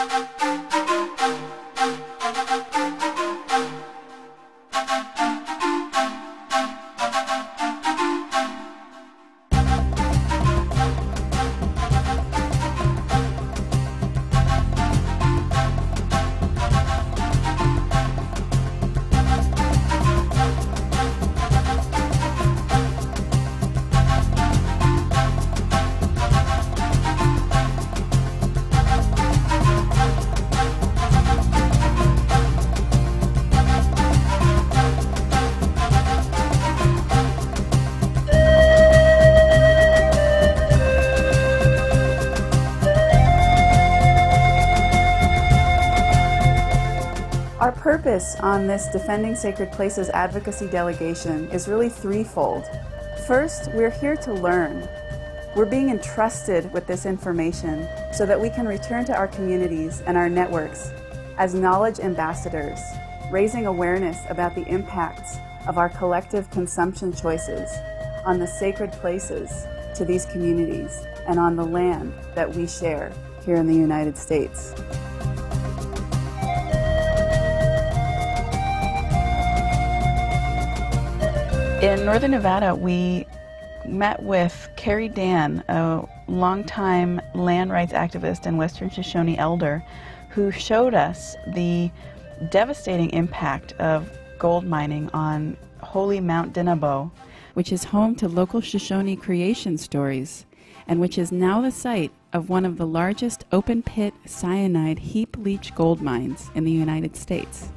Our purpose on this Defending Sacred Places advocacy delegation is really threefold. First, we're here to learn. We're being entrusted with this information so that we can return to our communities and our networks as knowledge ambassadors, raising awareness about the impacts of our collective consumption choices on the sacred places to these communities and on the land that we share here in the United States. In Northern Nevada, we met with Carrie Dann, a longtime land rights activist and Western Shoshone elder, who showed us the devastating impact of gold mining on holy Mount Tenabo, which is home to local Shoshone creation stories, and which is now the site of one of the largest open pit cyanide heap leach gold mines in the United States.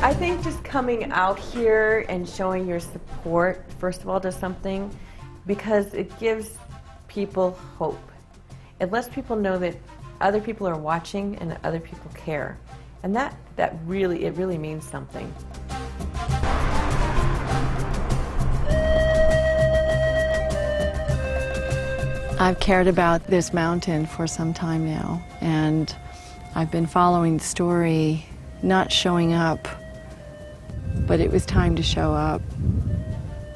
I think just coming out here and showing your support, first of all, to something, because it gives people hope. It lets people know that other people are watching and that other people care. And that, that really, it really means something. I've cared about this mountain for some time now, and I've been following the story, not showing up but it was time to show up.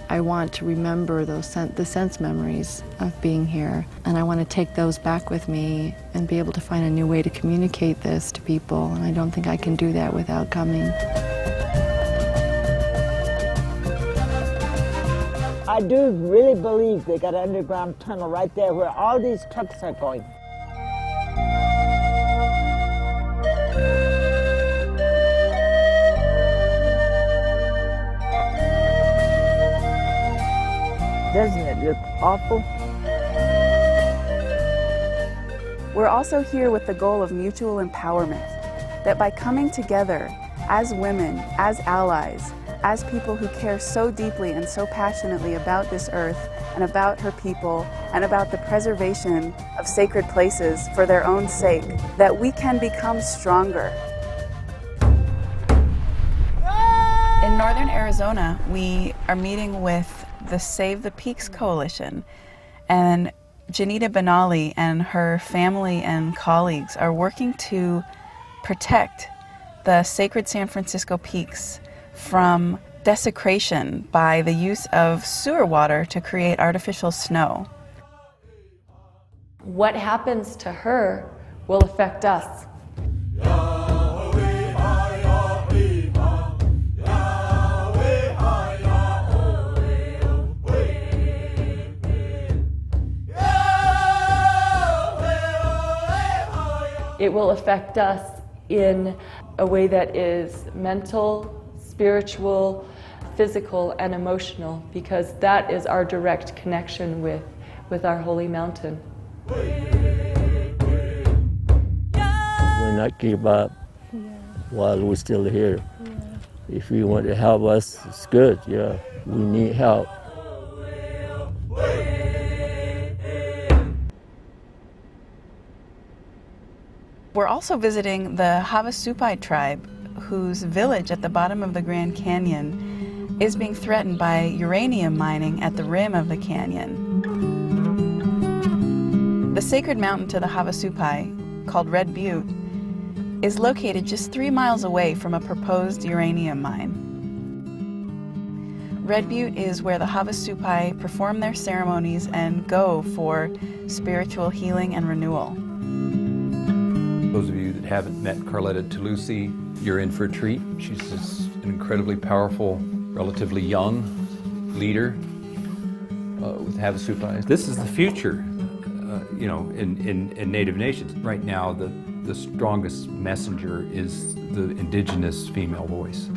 I want to remember those sen the sense memories of being here, and I want to take those back with me and be able to find a new way to communicate this to people, and I don't think I can do that without coming. I do really believe they got an underground tunnel right there where all these trucks are going. Doesn't it look awful? We're also here with the goal of mutual empowerment, that by coming together as women, as allies, as people who care so deeply and so passionately about this earth and about her people and about the preservation of sacred places for their own sake, that we can become stronger. Arizona, we are meeting with the Save the Peaks Coalition. And Jeneda Benally and her family and colleagues are working to protect the sacred San Francisco peaks from desecration by the use of sewer water to create artificial snow. What happens to her will affect us. It will affect us in a way that is mental, spiritual, physical, and emotional, because that is our direct connection with, with our holy mountain. We're not give up yeah. while we're still here. Yeah. If you want to help us, it's good, yeah. We need help. We're also visiting the Havasupai tribe, whose village at the bottom of the Grand Canyon is being threatened by uranium mining at the rim of the canyon. The sacred mountain to the Havasupai, called Red Butte, is located just three miles away from a proposed uranium mine. Red Butte is where the Havasupai perform their ceremonies and go for spiritual healing and renewal. Those of you that haven't met Carletta Tilousi, you're in for a treat. She's an incredibly powerful, relatively young leader uh, with Havasupai. This is the future, uh, you know, in, in, in Native nations. Right now, the, the strongest messenger is the indigenous female voice.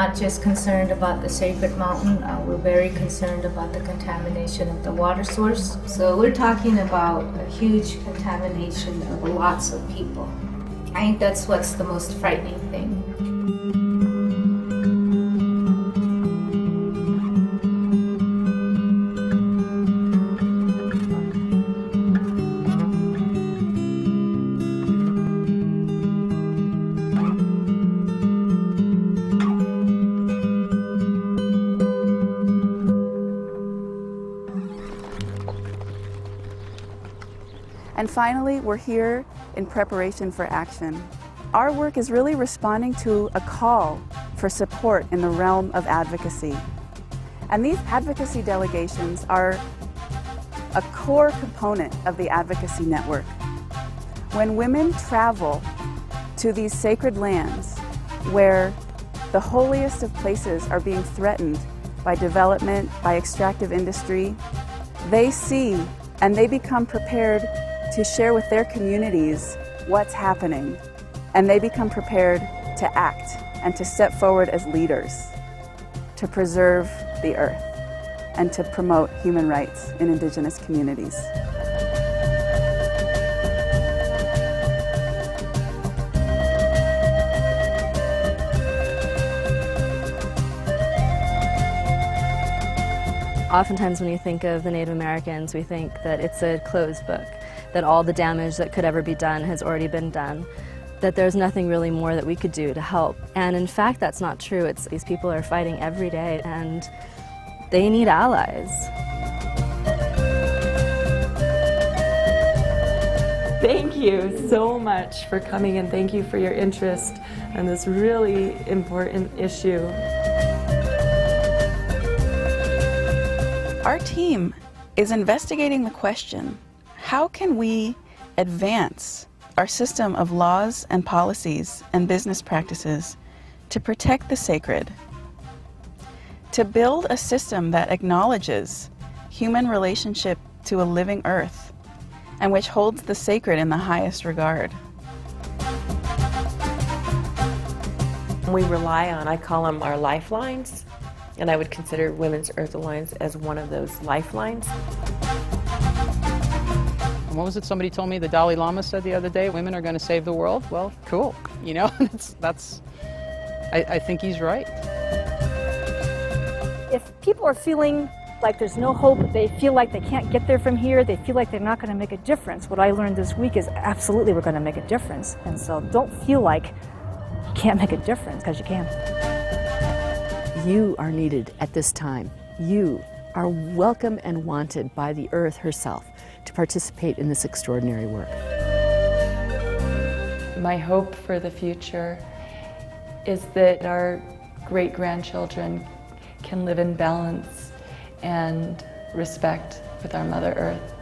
Not just concerned about the sacred mountain, uh, we're very concerned about the contamination of the water source. So we're talking about a huge contamination of lots of people. I think that's what's the most frightening thing. And finally, we're here in preparation for action. Our work is really responding to a call for support in the realm of advocacy. And these advocacy delegations are a core component of the advocacy network. When women travel to these sacred lands where the holiest of places are being threatened by development, by extractive industry, they see and they become prepared to share with their communities what's happening. And they become prepared to act and to step forward as leaders to preserve the earth and to promote human rights in indigenous communities. Oftentimes, when you think of the Native Americans, we think that it's a closed book, that all the damage that could ever be done has already been done, that there's nothing really more that we could do to help. And in fact, that's not true. It's these people are fighting every day and they need allies. Thank you so much for coming and thank you for your interest in this really important issue. Our team is investigating the question how can we advance our system of laws and policies and business practices to protect the sacred? To build a system that acknowledges human relationship to a living earth and which holds the sacred in the highest regard. We rely on, I call them our lifelines, and I would consider Women's Earth Alliance as one of those lifelines. What was it somebody told me the Dalai Lama said the other day? Women are going to save the world. Well, cool. You know, that's, that's I, I think he's right. If people are feeling like there's no hope, they feel like they can't get there from here, they feel like they're not going to make a difference. What I learned this week is absolutely we're going to make a difference. And so don't feel like you can't make a difference because you can. You are needed at this time. You are welcome and wanted by the earth herself to participate in this extraordinary work. My hope for the future is that our great grandchildren can live in balance and respect with our Mother Earth.